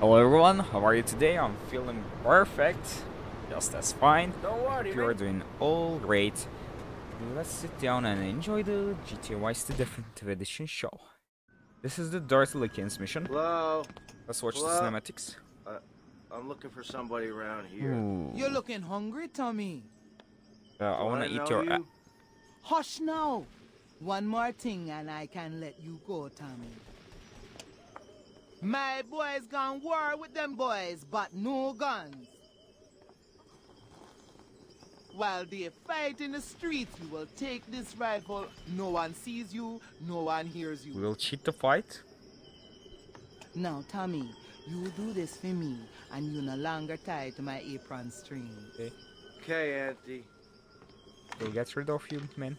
Hello everyone, how are you today? I'm feeling perfect, just as fine. Don't worry, If you're doing all great, let's sit down and enjoy the GTA Vice City Definitive Edition show. This is the Dirty Lickins mission. Hello. Let's watch Hello? the cinematics. I'm looking for somebody around here. Ooh. You're looking hungry, Tommy. Uh, I wanna eat your. you? Hush now. One more thing and I can let you go, Tommy. My boys gone war with them boys, but no guns. While they fight in the streets, you will take this rifle. No one sees you, no one hears you. We'll cheat the fight. Now, Tommy, you do this for me, and you no longer tied to my apron string. Okay, Auntie. We'll get rid of you, man.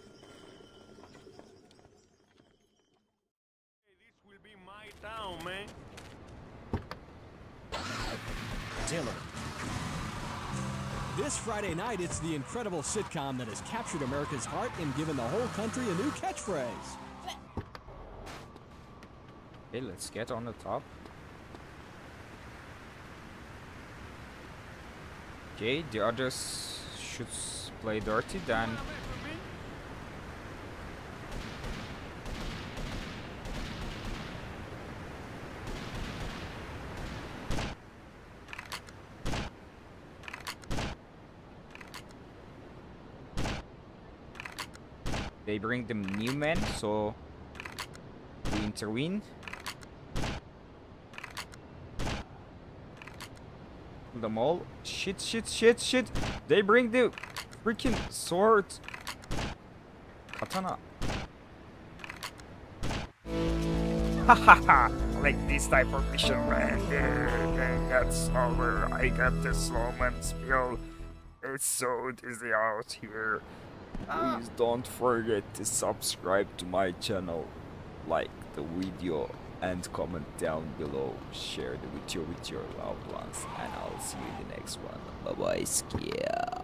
This will be my town, man. Taylor. This Friday night, it's the incredible sitcom that has captured America's heart and given the whole country a new catchphrase. Okay, let's get on the top. Okay, the others should play dirty, then they bring them new men, so we intervene. them all. Shit, shit, shit, shit. They bring the freaking sword. Katana. Hahaha, like this type of mission, man. That's over. I got the Sloman spill. It's so dizzy out here. Please don't forget to subscribe to my channel, like the video, and comment down below. Share the video with your loved ones, and I'll see you in the next one. Bye bye, Skia.